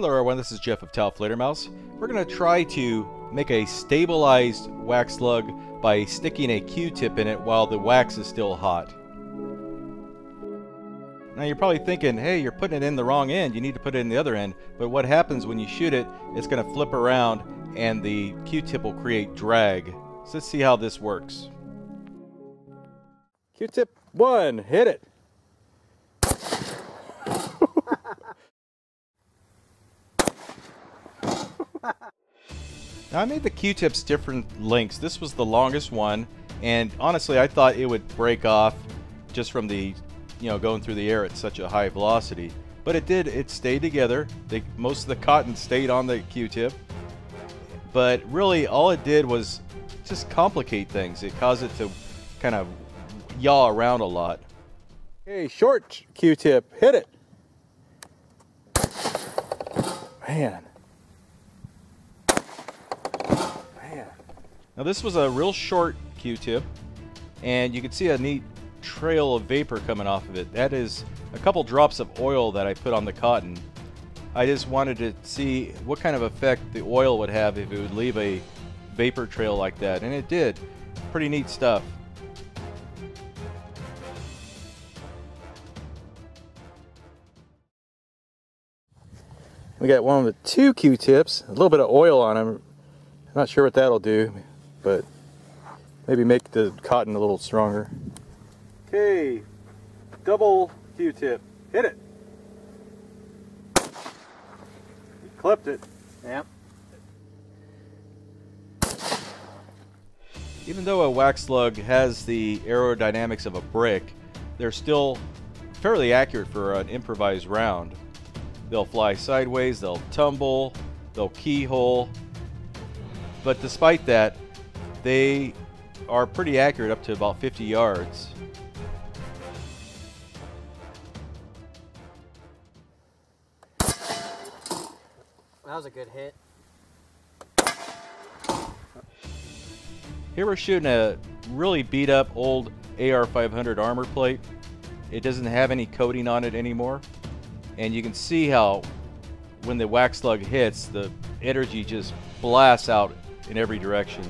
Hello everyone, this is Jeff of Taofledermaus. We're going to try to make a stabilized wax slug by sticking a Q-tip in it while the wax is still hot. Now you're probably thinking, hey, you're putting it in the wrong end, you need to put it in the other end. But what happens when you shoot it, it's going to flip around and the Q-tip will create drag. So let's see how this works. Q-tip one, hit it. Now I made the Q-tips different lengths. This was the longest one, and honestly I thought it would break off just from the, you know, going through the air at such a high velocity. But it did, it stayed together. They, most of the cotton stayed on the Q-tip. But really all it did was just complicate things. It caused it to kind of yaw around a lot. Hey, short Q-tip, hit it. Man. Now this was a real short Q-tip, and you can see a neat trail of vapor coming off of it. That is a couple drops of oil that I put on the cotton. I just wanted to see what kind of effect the oil would have if it would leave a vapor trail like that, and it did. Pretty neat stuff. We got one of the two Q-tips, a little bit of oil on them. I'm not sure what that'll do but maybe make the cotton a little stronger. Okay, double Q-tip. Hit it. You clipped it. yeah. Even though a wax slug has the aerodynamics of a brick, they're still fairly accurate for an improvised round. They'll fly sideways, they'll tumble, they'll keyhole, but despite that, they are pretty accurate up to about 50 yards. That was a good hit. Here we're shooting a really beat up old AR500 armor plate. It doesn't have any coating on it anymore. And you can see how when the wax slug hits, the energy just blasts out in every direction.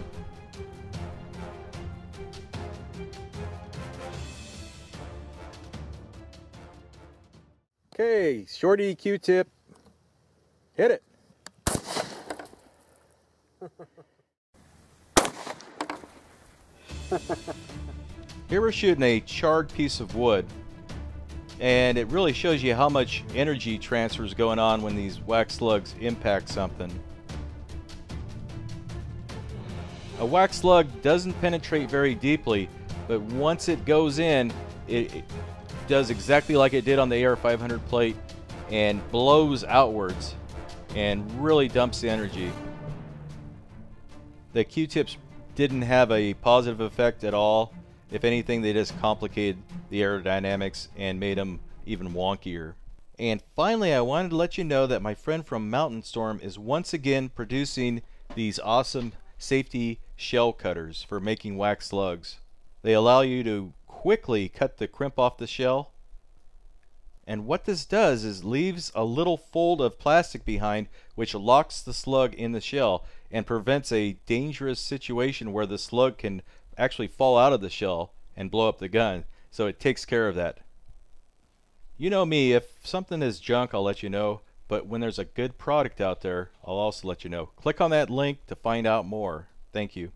Okay, shorty Q-tip. Hit it. Here we're shooting a charred piece of wood and it really shows you how much energy transfer is going on when these wax slugs impact something. A wax slug doesn't penetrate very deeply, but once it goes in, it, it does exactly like it did on the AR500 plate and blows outwards and really dumps the energy. The Q-tips didn't have a positive effect at all. If anything, they just complicated the aerodynamics and made them even wonkier. And finally, I wanted to let you know that my friend from Mountain Storm is once again producing these awesome safety shell cutters for making wax slugs. They allow you to quickly cut the crimp off the shell. And what this does is leaves a little fold of plastic behind which locks the slug in the shell and prevents a dangerous situation where the slug can actually fall out of the shell and blow up the gun. So it takes care of that. You know me, if something is junk, I'll let you know. But when there's a good product out there, I'll also let you know. Click on that link to find out more. Thank you.